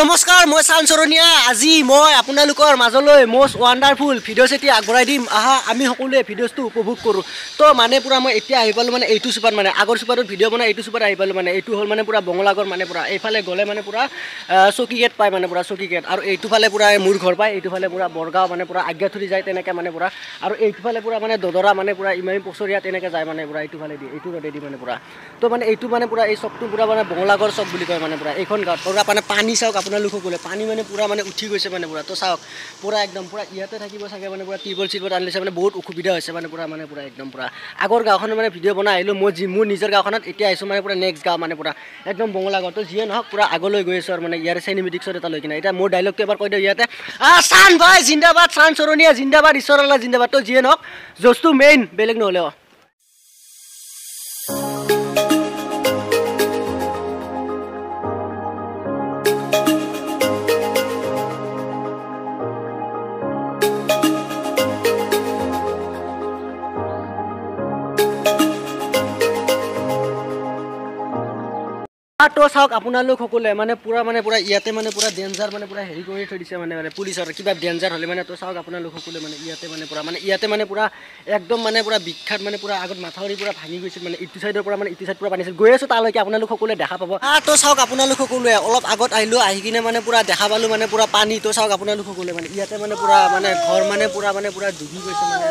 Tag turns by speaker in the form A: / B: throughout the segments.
A: নমস্কাৰ মই চান চৰণীয়া। আজি মই আপোনালোকৰ মাজলৈ মষ্ট ৱাণ্ডাৰফুল ভিডিঅ'ছ এতিয়া আগবঢ়াই দিম। আহা আমি সকলোৱে ভিডিঅ'ছটো উপভোগ কৰোঁ। তো মানে পূৰা মই এতিয়া আহি পালোঁ মানে এইটো চুপাৰত মানে আগৰ চুপাৰত ভিডিঅ' বনাই এইটো চুপাৰত আহি পালোঁ মানে। এইটো হ'ল মানে পূৰা বঙলাগড় মানে পূৰা। এইফালে গ'লে মানে পূৰা চকী গেট পায় মানে পূৰা চকী গেট আৰু এইটো ফালে পূৰা মোৰ ঘৰ পায় এইটো ফালে পূৰা বৰগাঁও মানে পূৰা আজ্ঞাথুৰি যায় তেনেকৈ মানে পূৰা। আৰু এইটো ফালে পূৰা মানে দদৰা মানে পূৰা ইমামি পচৰীয়া তেনেকৈ যায় মানে পূৰা এইটো ফালে দি এইটো ৰ'দে দি মানে পূৰা। তো মানে এইটো মানে পূৰা এই চকটো পূৰা মানে বঙলাগড় চক বুলি কয় মানে পূৰা। এইখন গাঁৱত পূৰা মানে পানী চাওক আপোনালোকসকলে পানী মানে পূৰা মানে উঠি গৈছে মানে পূৰা। তো চাওক পূৰা একদম পূৰা ইয়াতে থাকিব চাগে মানে পূৰা টিবল চিবল আনিছে মানে বহুত অসুবিধা হৈছে মানে পূৰা মানে পূৰা একদম পূৰা। আগৰ গাঁওখনত মানে ভিডিঅ' বনাই আহিলোঁ মই যি মোৰ নিজৰ গাঁওখনত এতিয়া আহিছোঁ মানে পূৰা নেক্সট গাঁও মানে পূৰা একদম বঙলাগড় তো যিয়ে নহওক পূৰা আগলৈ গৈ আছোঁ আৰু মানে ইয়াৰ চিনেমেটিক্সত এটা লৈ কিনে। এতিয়া মোৰ ডাইলগটো এবাৰ কৈ দিওঁ ইয়াতে। আ চান ভাই জিন্দাবাদ চান চৰণীয়া জিন্দাবাদ ঈশ্বৰ আল্লাহ জিন্দাবাদ। তো যিয়ে নহওক জচটো মেইন বেলেগ নহ'লেও তো চাওক আপোনালোক সকলোৱে মানে পূৰা মানে পূৰা ইয়াতে মানে পূৰা ডেঞ্জাৰ মানে পূৰা হেৰি কৰি থৈ দিছে মানে মানে পুলিচৰ কিবা ডেঞ্জাৰ হ'লে মানে তো চাওক আপোনালোক সকলোৱে মানে ইয়াতে মানে পূৰা মানে ইয়াতে মানে পূৰা একদম মানে পূৰা বিখ্যাত মানে পূৰা আগত মাথাউৰি পূৰা ভাঙি গৈছিল মানে ইটো চাইডৰ পৰা মানে ইটো চাইড পূৰা পানীছিল গৈ আছোঁ তালৈকে আপোনালোক সকলোৱে দেখা পাব তো চাওক আপোনালোক সকলোৱে অলপ আগত আহিলোঁ আহি কিনে মানে পূৰা দেখা পালোঁ মানে পূৰা পানী তো চাওক আপোনালোক সকলোৱে মানে ইয়াতে মানে পূৰা মানে ঘৰ মানে পূৰা মানে পূৰা ডুবি গৈছে মানে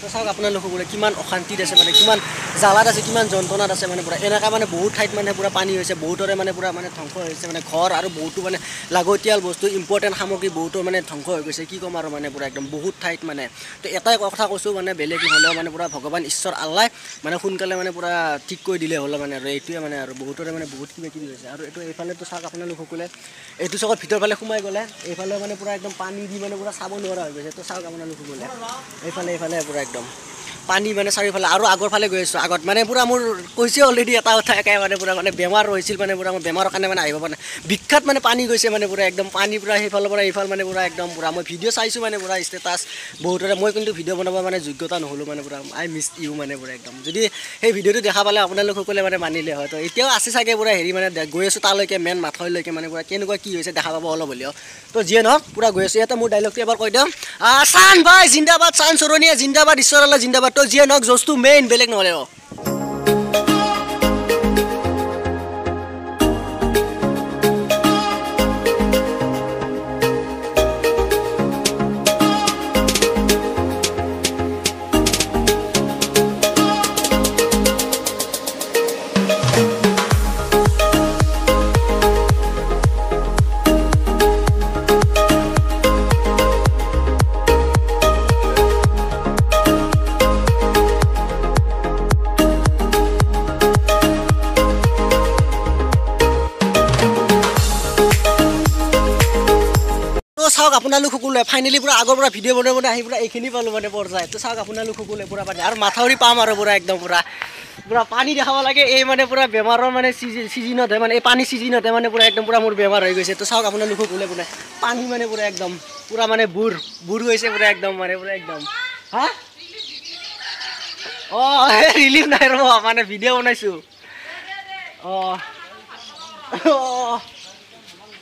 A: তো চাওক আপোনালোক সকলোৱে কিমান অশান্তিত আছে মানে কিমান জ্বালাত আছে কিমান যন্ত্ৰণাত আছে মানে পূৰা এনেকুৱা মানে বহুত ঠাইত মানে পূৰা পানী হৈছে বহুতৰে মানে পূৰা মানে ধ্বংস হৈছে মানে ঘৰ আৰু বহুতো মানে লাগতিয়াল বস্তু ইম্পৰ্টেণ্ট সামগ্ৰী বহুতো মানে ধ্বংস হৈ গৈছে কি ক'ম আৰু মানে পূৰা একদম বহুত ঠাইত মানে। তো এটাই কথা কৈছোঁ মানে বেলেগ নহ'লেও মানে পূৰা ভগৱান ঈশ্বৰ আল্লাই মানে সোনকালে মানে পূৰা ঠিক কৰি দিলে হ'ল মানে আৰু এইটোৱে মানে আৰু বহুতৰে মানে বহুত কিবা কিবি হৈছে। আৰু এইটো এইফালেতো চাওক আপোনালোক সকলোৱে এইটো চকত ভিতৰ ফালে সোমাই গ'লে এইফালে মানে পূৰা একদম পানী দি মানে পূৰা চাব নোৱাৰা হৈ গৈছে। তো চাওক আপোনালোক সকলোৱে এইফালে এইফালে পূৰা একদম। পানী মানে চাৰিওফালে আৰু আগৰ ফালে গৈ আছোঁ। আগত মানে পূৰা মোৰ কৈছে অলৰেডি এটা কথা একে মানে পূৰা মানে বেমাৰ হৈছিল মানে পূৰা মোৰ বেমাৰৰ কাৰণে মানে আহিব নাই। বিখ্যাত মানে পানী গৈছে মানে পূৰা একদম পানী পূৰা সেইফালৰ পৰা এইফাল মানে পূৰা একদম পূৰা। মই ভিডিঅ' চাইছোঁ মানে পূৰা ষ্টেটাছ বহুতৰে মই কিন্তু ভিডিঅ' বনাব মানে যোগ্যতা নহ'লোঁ মানে পূৰা। আই মিছ ইউ মানে পূৰা একদম। যদি সেই ভিডিঅ'টো দেখা পালে আপোনালোকসকলে মানে মানিলে হয়। তো এতিয়াও আছে চাগে পূৰা হেৰি মানে গৈ আছোঁ তালৈকে মেইন মাথাউৰিলৈকে মানে পূৰা কেনেকুৱা কি হৈছে দেখা পাব অলপ হ'লেও। তো যিয়ে নহওক পূৰা গৈ আছোঁ। ইয়াতে মোৰ ডাইলগটো এবাৰ কৈ দিওঁ চান ভাই জিন্দাবাদ চান চৰণীয়া জিন্দাবাদ ঈশ্বৰ আল্লাহ জিন্দাবাদ। তো যিয়ে নহওক জচটো মেইন বেলেগ নহ'লে অঁ চাওক আপোনালোক সকলোৱে ফাইনেলি পূৰা আগৰ পৰা ভিডিঅ' বনাই বনাই আহি পূৰা এইখিনি পালোঁ মানে পৰ্যায় তো চাওক আপোনালোক সকলোৱে পূৰা পানী। আৰু মাথাউৰি পাম আৰু পূৰা একদম পূৰা। পূৰা পানী দেখাব লাগে এই মানে পূৰা বেমাৰৰ মানে চিজি চিজনতহে মানে এই পানী চিজনতহে মানে পূৰা একদম পূৰা মোৰ বেমাৰ হৈ গৈছে। তো চাওক আপোনালোক সকলোৱে পূৰা পানী মানে পূৰা একদম পূৰা মানে বুৰ বুৰ হৈছে পূৰা একদম মানে পূৰা একদম। হা? অঁ ৰিলিফ নাই ৰ'ব মানে ভিডিঅ' বনাইছোঁ। অঁ অঁ।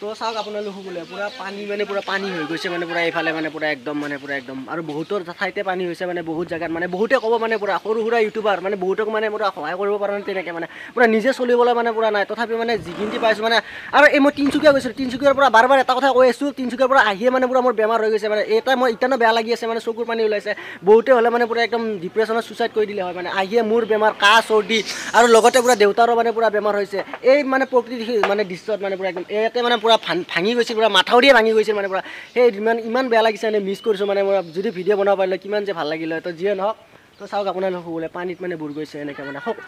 A: তো চাওক আপোনালোক সকলোৱে পূৰা পানী মানে পূৰা পানী হৈ গৈছে মানে পূৰা এইফালে মানে পূৰা একদম মানে পূৰা একদম আৰু বহুতৰ ঠাইতে পানী হৈছে মানে বহুত জেগাত মানে বহুতে ক'ব মানে পূৰা সৰু সুৰা ইউটিউবাৰ মানে বহুতক মানে পূৰা সহায় কৰিব পৰা নাই তেনেকৈ মানে পূৰা নিজে চলিবলৈ মানে পূৰা নাই তথাপি মানে যিখিনি পাইছোঁ মানে আৰু এই মই তিনিচুকীয়া গৈছিলোঁ তিনিচুকীয়াৰ পৰা বাৰ বাৰ এটা কথা কৈ আছোঁ তিনিচুকীয়াৰ পৰা আহিয়ে মানে পূৰা মোৰ বেমাৰ হৈ গৈছে মানে এটা মই ইটানো বেয়া লাগি আছে মানে চকুৰ পানী ওলাইছে বহুতে হ'লে মানে পূৰা একদম ডিপ্ৰেশ্যনত ছুইচাইড কৰি দিলে হয় মানে আহিয়ে মোৰ বেমাৰ কাহ চৰ্দি আৰু লগতে পূৰা দেউতাৰো মানে পূৰা বেমাৰ হৈছে এই মানে প্ৰকৃতি মানে দৃশ্যত মানে পূৰা একদম ইয়াতে মানে পূৰা ভাঙি গৈছিল পূৰা মাথাউৰিয়ে ভাঙি গৈছিল মানে পূৰা। সেই ইমান ইমান বেয়া লাগিছে মানে মিছ কৰিছোঁ মানে যদি ভিডিঅ' বনাব পাৰিলে কিমান যে ভাল লাগিলে। তো যিয়ে নহওক তো চাওক আপোনালোক সকলোৱে পানীত মানে বুৰ গৈছে এনেকৈ মানে। হওক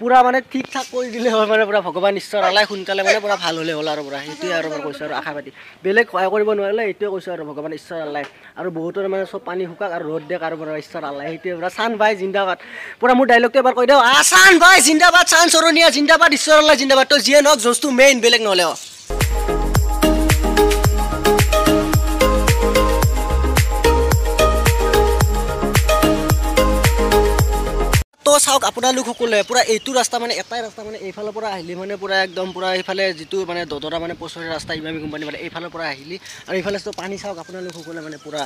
A: পূৰা মানে ঠিক ঠাক কৰি দিলে হয় মানে পূৰা ভগৱান ঈশ্বৰ আলাই সোনকালে মানে পূৰা ভাল হ'লে হ'ল আৰু পূৰা। সেইটোৱে আৰু মই কৈছোঁ আৰু আশা পাতি বেলেগ সহায় কৰিব নোৱাৰিলে এইটোৱে কৈছোঁ আৰু ভগৱান ঈশ্বৰ আল্লাই আৰু বহুতৰ মানে চব পানী শুকাক আৰু ৰ'দ দিয়ক আৰু পূৰা ঈশ্বৰ আল্লাই সেইটোৱে পূৰা চান ভাই জিন্দাবাদ। পূৰা মোৰ ডাইলগটো এবাৰ কৈ দিওঁ আ চান ভাই জিন্দাবাদ চান চৰণীয়া জিন্দাবাদ ঈশ্বৰ আল্লাই জিন্দাবাদ। তো যিয়ে নহওক জচটো মেইন বেলেগ নহ'লে চাওক আপোনালোক সকলোৱে পূৰা এইটো ৰাস্তা মানে এটাই ৰাস্তা মানে এইফালৰ পৰা আহিলে মানে পূৰা একদম পূৰা এইফালে যিটো মানে দদৰা মানে পচৰি ৰাস্তা ইমামি কোম্পানী মানে এইফালৰ পৰা আহিলি। আৰু এইফালে তো পানী চাওক আপোনালোক সকলোৱে মানে পূৰা।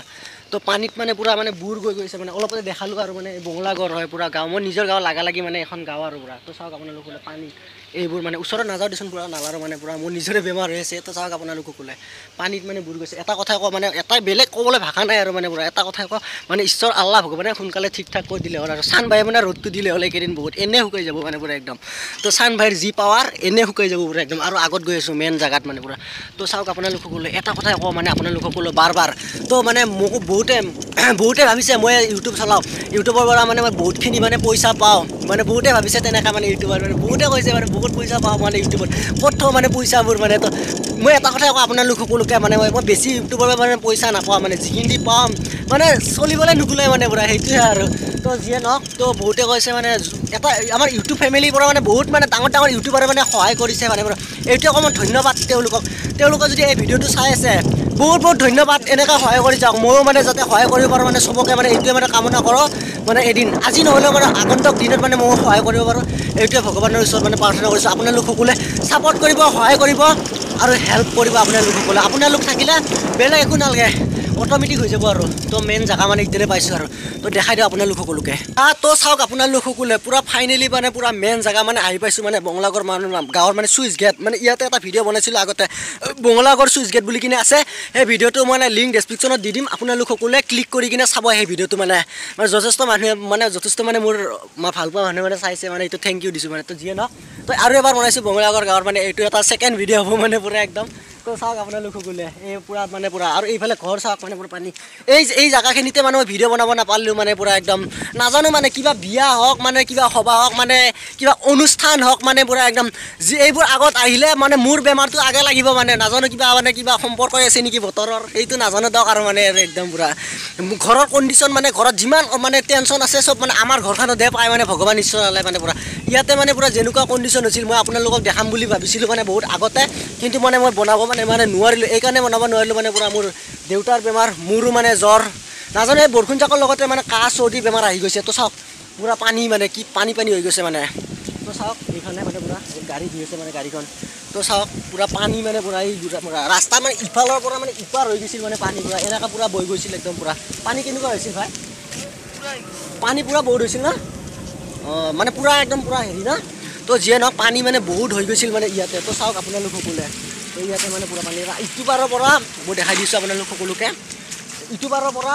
A: তো পানীত মানে পূৰা মানে বুৰ গৈ গৈছে মানে অলপতে দেখালোঁ আৰু মানে এই বঙলা ঘৰ হয় পূৰা গাঁও মই নিজৰ গাঁও লাগা লাগি মানে এখন গাঁও আৰু পূৰা। তো চাওক আপোনালোক সকলোৱে পানী। এইবোৰ মানে ওচৰত নাযাওঁ দেচোন পূৰা নালাৰো মানে পূৰা মোৰ নিজৰে বেমাৰ হৈ আছে তো চাওক আপোনালোক সকলোৱে পানীত মানে বুৰ গৈছে। এটা কথাই কওঁ মানে এটাই বেলেগ ক'বলৈ ভাষা নাই আৰু মানে পূৰা। এটা কথাই কওঁ মানে ঈশ্বৰ আল্লাহ ভগৱানে সোনকালে ঠিক ঠাক কৰি দিলে হ'ল আৰু। চান ভাই মানে ৰ'দটো দিলে হ'ল এইকেইদিন বহুত। এনে শুকাই যাব মানে পূৰা একদম। তো চান ভাইৰ যি পাৱাৰ এনে শুকাই যাব পূৰা একদম। আৰু আগত গৈ আছোঁ মেইন জেগাত মানে পূৰা। তো চাওক আপোনালোক সকলোৱে এটা কথাই কওঁ মানে আপোনালোক সকলোৱে বাৰ বাৰ তো মানে মোকো বহুতে বহুতে ভাবিছে মই ইউটিউব চলাওঁ। ইউটিউবৰ পৰা মানে মই বহুতখিনি মানে পইচা পাওঁ। মানে বহুতে ভাবিছে তেনেকৈ মানে ইউটিউবৰ মানে বহুতে কৈছে মানে বহুত পইচা পাওঁ মানে ইউটিউবত। ক'ত থওঁ মানে পইচাবোৰ মানে তো মই এটা কথাই কওঁ আপোনালোক সকলোকে মানে মই মই বেছি ইউটিউবৰ মানে পইচা নাপাওঁ মানে যিখিনি পাম মানে চলিবলৈ নোকোলাই মানে পূৰা সেইটোৱে আৰু। তো যিয়ে নহওক তো বহুতে কৈছে মানে এটা আমাৰ ইউটিউব ফেমিলিৰ পৰা মানে বহুত মানে ডাঙৰ ডাঙৰ ইউটিউবাৰে মানে সহায় কৰিছে মানে পূৰা। এইটোৱে অকণমান ধন্যবাদ তেওঁলোকক। তেওঁলোকে যদি এই ভিডিঅ'টো চাই আছে বহুত বহুত ধন্যবাদ এনেকৈ সহায় কৰি যাওক। ময়ো মানে যাতে সহায় কৰিব পাৰোঁ মানে চবকে মানে এইটোৱে মানে কামনা কৰোঁ মানে এদিন আজি নহ'লেও মানে আগন্তুক দিনত মানে ময়ো সহায় কৰিব পাৰোঁ। এইটোৱে ভগৱানৰ ওচৰত মানে প্ৰাৰ্থনা কৰিছোঁ। আপোনালোক সকলোৱে ছাপৰ্ট কৰিব সহায় কৰিব আৰু হেল্প কৰিব আপোনালোক সকলোৱে। আপোনালোক থাকিলে বেলেগ একো নালাগে। অট'মেটিক হৈ যাব আৰু। তো মেইন জেগা মানে ইতেনে পাইছোঁ আৰু। তো দেখাই দিওঁ আপোনালোক সকলোকে। আহ তো চাওক আপোনালোক সকলোৱে পূৰা ফাইনেলি মানে পূৰা মেইন জেগা মানে আহি পাইছোঁ মানে বঙলাগড় মানুহ গাঁৱৰ মানে চুইচ গেট মানে ইয়াতে এটা ভিডিঅ' বনাইছিলোঁ আগতে। বঙলাগড় চুইচ গেট বুলি কিনে আছে। সেই ভিডিঅ'টো মানে লিংক ডেছক্ৰিপশ্যনত দি দিম। আপোনালোক সকলোৱে ক্লিক কৰি কিনে চাব সেই ভিডিঅ'টো মানে। মানে যথেষ্ট মানুহে মানে যথেষ্ট মানে মোৰ মই ভাল পোৱা মানুহে মানে চাইছে মানে এইটো থেংক ইউ দিছোঁ মানে। তো যিয়ে নহওক। তো আৰু এবাৰ বনাইছোঁ বঙলাগড় গাঁৱৰ মানে এইটো এটা ছেকেণ্ড ভিডিঅ' হ'ব মানে পূৰা একদম। তো চাওক আপোনালোক সকলোৱে। এই পূৰা মানে পূৰা। আৰু এইফালে ঘৰ চাওক মানে পূৰা। পানী এই এই জেগাখিনিতে মানে ভিডিঅ' বনাব নাপালোঁ মানে পূৰা একদম। নাজানো মানে কিবা বিয়া হওক মানে কিবা সভা হওক মানে কিবা অনুষ্ঠান হওক মানে পূৰা একদম। যি এইবোৰ আগত আহিলে মানে মোৰ বেমাৰটো আগে লাগিব মানে। নাজানো কিবা মানে কিবা সম্পৰ্ক আছে নেকি বতৰৰ সেইটো নাজানো দিয়ক আৰু মানে একদম পূৰা। ঘৰৰ কণ্ডিশ্যন মানে ঘৰত যিমান মানে টেনশ্যন আছে চব মানে আমাৰ ঘৰখনতহে পায় মানে ভগৱান ঈশ্বৰ আলে মানে পূৰা। ইয়াতে মানে পূৰা যেনেকুৱা কণ্ডিশ্যন হৈছিল মই আপোনালোকক দেখাম বুলি ভাবিছিলোঁ মানে বহুত আগতে। কিন্তু মানে মই বনাব মানে মানে নোৱাৰিলোঁ। এইকাৰণে বনাব নোৱাৰিলোঁ মানে পূৰা মোৰ দেউতাৰ বেমাৰ মোৰো মানে জ্বৰ। নাজানো এই বৰষুণ জাকৰ লগতে মানে কাহ চৰ্দি বেমাৰ আহি গৈছে। তো চাওক পূৰা পানী মানে কি পানী পানী হৈ গৈছে মানে। তো চাওক এইফালে মানে পূৰা গাড়ী ধুই আছে মানে গাড়ীখন। তো চাওক পূৰা পানী মানে পূৰা এই ৰাস্তা মানে ইফালৰ পৰা মানে ইপাৰ হৈ গৈছিল মানে পানী পূৰা এনেকৈ পূৰা বৈ গৈছিল একদম পূৰা। পানী কেনেকুৱা হৈছিল ভাই? পানী পূৰা বহুত হৈছিল না? মানে পূৰা একদম পূৰা হেৰি না? তো যিয়ে নহওক পানী মানে বহুত হৈ গৈছিল মানে ইয়াতে। তো চাওক আপোনালোক সকলোৱে তো ইয়াতে মানে পূৰা পানী পৰা মই দেখাই দিছোঁ সকলোকে পাৰৰ পৰা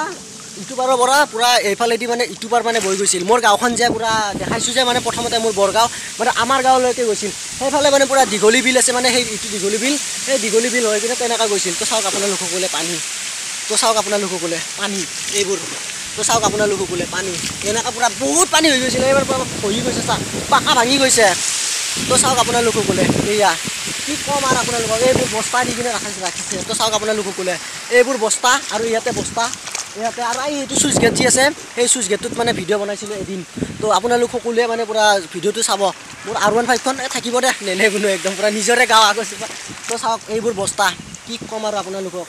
A: ইটো পাৰৰ পৰা পূৰা এইফালেদি মানে ইটো পাৰ মানে বৈ গৈছিল মোৰ গাঁওখন যে পূৰা দেখাইছোঁ যে মানে প্ৰথমতে মোৰ বৰগাঁও মানে আমাৰ গাঁৱলৈকে গৈছিল সেইফালে মানে পূৰা দীঘলী বিল আছে মানে সেই ইটো দীঘলী বিল সেই দীঘলী বিল হৈ কিনে তেনেকৈ গৈছিল তো চাওক আপোনালোক সকলোৱে পানী তো চাওক আপোনালোক সকলোৱে পানী এইবোৰ তো চাওক আপোনালোক সকলোৱে পানী এনেকৈ পূৰা বহুত পানী হৈ গৈছিলে এইবাৰ পূৰা খহি গৈছে চাওক পাকা ভাঙি গৈছে তো চাওক আপোনালোক সকলোৱে এয়া কি ক'ম আৰু আপোনালোকক? এইবোৰ বস্তা দি কিনে ৰাখিছে ৰাখিছে তো চাওক আপোনালোক সকলোৱে। এইবোৰ বস্তা আৰু ইয়াতে বস্তা ইয়াতে আৰু এই এইটো চুইচ গেট যি আছে সেই চুইচ গেটটোত মানে ভিডিঅ' বনাইছিলোঁ এদিন। তো আপোনালোক সকলোৱে মানে পূৰা ভিডিঅ'টো চাব। মোৰ আৰ ওৱান ফাইভখন থাকিব দে নেনে কোনো একদম পূৰা নিজৰে গাঁও আগত তো চাওক এইবোৰ বস্তা কি ক'ম আৰু আপোনালোকক?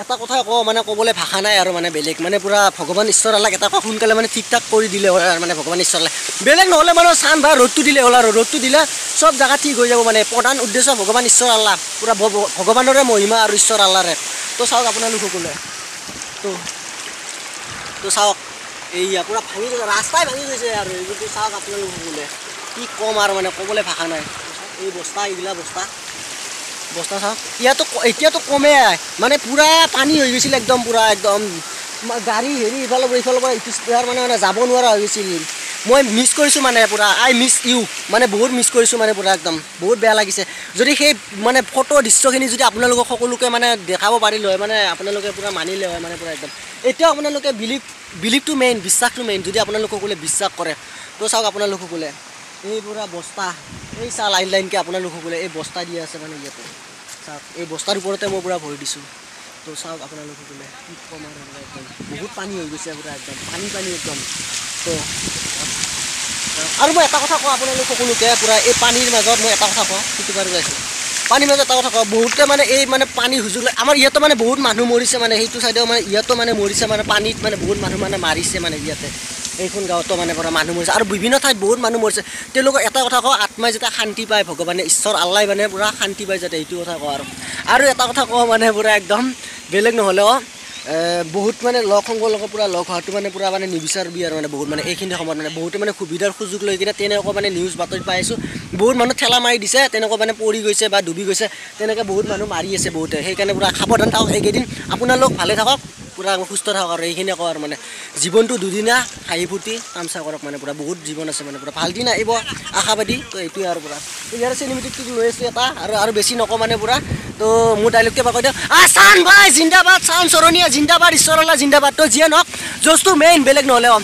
A: এটা কথাই কওঁ মানে ক'বলৈ ভাষা নাই আৰু মানে বেলেগ। মানে পূৰা ভগৱান ঈশ্বৰ আলাক এটা সোনকালে মানে ঠিক ঠাক কৰি দিলে হ'ল আৰু মানে ভগৱান ঈশ্বৰ আলাক বেলেগ নহ'লে মানে চান বা ৰ'দটো দিলে হ'ল আৰু। ৰ'দটো দিলে চব জেগা ঠিক হৈ যাব মানে। প্ৰধান উদ্দেশ্য ভগৱান ঈশ্বৰ আল্লাহ। পূৰা ভগৱানৰে মহিমা আৰু ঈশ্বৰ আল্লাৰে তো চাওক আপোনালোক সকলোৱে তো তো চাওক। এইয়া পূৰা ভাঙি গৈছে ৰাস্তাই ভাঙি গৈছে আৰু এইবোৰতো চাওক আপোনালোক সকলোৱে কি ক'ম আৰু মানে ক'বলৈ ভাষা নাই। এই বস্তা এইগিলা বস্তা। বস্তা চাওক ইয়াতো এতিয়াতো কমে মানে পূৰা পানী হৈ গৈছিল একদম পূৰা একদম। গাড়ী হেৰি ইফালৰ পৰা ইফালৰ পৰা ইটো মানে মানে যাব নোৱাৰা হৈ গৈছিল। মই মিছ কৰিছোঁ মানে পূৰা। আই মিছ ইউ মানে বহুত মিছ কৰিছোঁ মানে পূৰা একদম। বহুত বেয়া লাগিছে। যদি সেই মানে ফটো দৃশ্যখিনি যদি আপোনালোকক সকলোকে মানে দেখাব পাৰিলোঁ হয় মানে আপোনালোকে পূৰা মানিলে হয় মানে পূৰা একদম। এতিয়াও আপোনালোকে বিলিভ বিলিভটো মেইন বিশ্বাসটো মেইন যদি আপোনালোক সকলোৱে বিশ্বাস কৰে। তো চাওক আপোনালোক সকলোৱে। এই পূৰা বস্তা। এই চা লাইন লাইনকৈ আপোনালোক সকলোৱে এই বস্তা দি আছে মানে ইয়াতে। চাওক এই বস্তাৰ ওপৰতে মই পূৰা ভৰি দিছোঁ। তো চাওক আপোনালোক সকলোৱে কি ক'ম আৰু একদম। বহুত পানী হৈ গৈছে পূৰা একদম পানী পানী একদম। তো আৰু মই এটা কথা কওঁ আপোনালোক সকলোকে পূৰা এই পানীৰ মাজত মই এটা কথা কওঁ সেইটো বাৰু গাইছোঁ পানী মাজত কথা কওঁ বহুতে মানে এই মানে পানী সুযোগ লয় আমাৰ ইয়াতো মানে বহুত মানুহ মৰিছে মানে সেইটো চাইডেও মানে ইয়াতো মানে মৰিছে মানে পানীত মানে বহুত মানুহ মানে মাৰিছে মানে ইয়াতে। এইখন গাঁৱতো মানে পৰা মানুহ মৰিছে। আৰু বিভিন্ন ঠাইত বহুত মানুহ মৰিছে। তেওঁলোকৰ এটা কথা কওঁ আত্মাই যাতে শান্তি পায় ভগৱানে ঈশ্বৰ আল্লাই মানে পূৰা শান্তি পায় যাতে এইটো কথা কওঁ আৰু। আৰু এটা কথা কওঁ মানে পূৰা একদম বেলেগ নহ'লেও বহুত মানে লগ সংগৰ লগত পূৰা লগ হোৱাটো মানে পূৰা মানে নিবিচাৰবি আৰু মানে বহুত মানে এইখিনি সময়ত মানে বহুতে মানে সুবিধাৰ সুযোগ লৈ কিনে তেনেকুৱা মানে নিউজ বাতৰি পাই আছোঁ। বহুত মানুহ ঠেলা মাৰি দিছে তেনেকুৱা মানে পৰি গৈছে বা ডুবি গৈছে তেনেকৈ বহুত মানুহ মাৰি আছে বহুতে। সেইকাৰণে পূৰা সাৱধান থাকক এইকেইদিন আপোনালোক ভালে থাকক। পূৰা সুস্থ থাকক এইখিনিয়ে কওঁ আৰু মানে জীৱনটো দুদিনীয়া হাঁহি ফূৰ্তি তামচা কৰক মানে পূৰা বহুত জীৱন আছে মানে পূৰা ভাল দিন আহিব আশাবাদী। তো এইটোৱে আৰু পূৰা। ইয়াৰ চিনেমেটিকটো লৈ আছোঁ এটা আৰু আৰু বেছি নকওঁ মানে পূৰা। তো মোৰ ডাইলগটো এবাৰ কৈ দিওঁ আ চান ভাই জিন্দাবাদ চান চৰণীয়া জিন্দাবাদ ঈশ্বৰলা জিন্দাবাদ। তো যিয়ে নহওক জজটো মেইন বেলেগ নহ'লে অঁ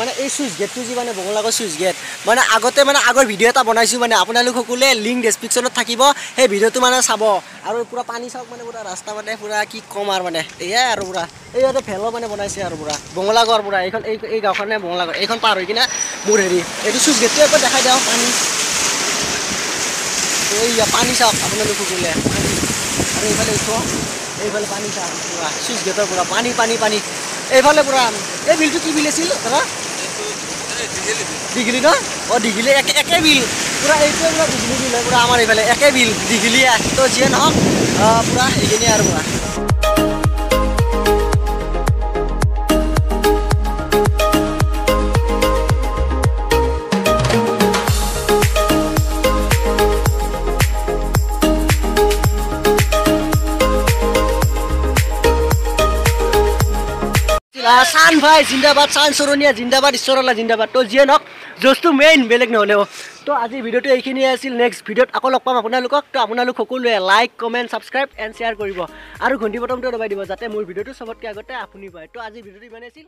A: মানে এই চুইচ গেটটো যি মানে বঙলাগৰ চুইচ গেট মানে আগতে মানে আগৰ ভিডিঅ' এটা বনাইছোঁ মানে আপোনালোক সকলোৱে লিংক ডেছক্ৰিপশ্যনত থাকিব সেই ভিডিঅ'টো মানে চাব। আৰু পূৰা পানী চাওক মানে পূৰা ৰাস্তা মানে পূৰা কি ক'ম আৰু মানে এয়াই আৰু পূৰা। এই ইয়াতে ভেলো মানে বনাইছে আৰু পূৰা বঙলাগড় পূৰা এইখন এই এই গাঁওখনে বঙলাগড় এইখন পাৰ হৈ কিনে মোৰ হেৰি এইটো চুইচ গেটটো একবাৰ দেখাই দিওঁ পানী। এইয়া পানী চাওক আপোনালোক সকলোৱে। আৰু এইফালে উঠো এইফালে পানী চাওক পূৰা চুইচ গেটৰ পূৰা পানী পানী পানী। এইফালে পূৰা এই বিলটো কি বিল আছিল দাদা? দীঘিলি ন অঁ দীঘিলি একে একে বিল। পূৰা এইটোৱে পূৰা দীঘিলি বিল পূৰা আমাৰ এইফালে একে বিল। দীঘিলীয়া তো যিয়ে নহওক পূৰা এইখিনিয়ে আৰু পূৰা। চান ভাই জিন্দাবাদ চান চৰণীয়া জিন্দাবাদ ঈশ্বৰলা জিন্দাবাদ তো যিয়ে নহওক জজটো মেইন বেলেগ নহ'লেও তো আজি ভিডিঅ'টো এইখিনিয়ে আছিল নেক্সট ভিডিঅ'ত আকৌ লগ পাম আপোনালোকক তো আপোনালোক সকলোৱে like comment subscribe and share কৰিব আৰু ঘণ্টি বটনটো দবাই দিব যাতে মোৰ ভিডিঅ'টো চবতকৈ আগতে আপুনি পায় তো আজি ভিডিঅ'টো ইমানেই আছিল